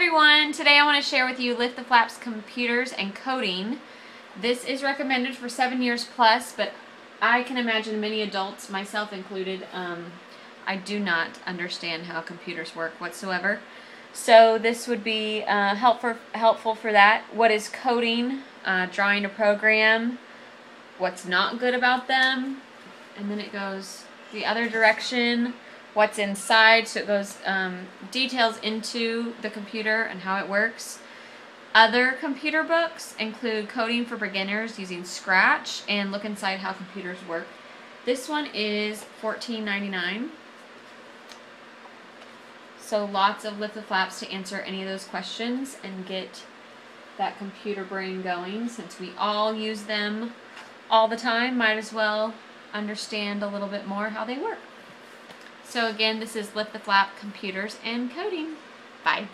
everyone! Today I want to share with you Lift the Flaps computers and coding. This is recommended for seven years plus, but I can imagine many adults, myself included, um, I do not understand how computers work whatsoever. So this would be uh, helpful, helpful for that. What is coding? Uh, drawing a program. What's not good about them? And then it goes the other direction what's inside, so it goes um, details into the computer and how it works. Other computer books include Coding for Beginners using Scratch and Look Inside How Computers Work. This one is $14.99. So lots of lift the flaps to answer any of those questions and get that computer brain going since we all use them all the time might as well understand a little bit more how they work. So again, this is Lift the Flap Computers and Coding. Bye.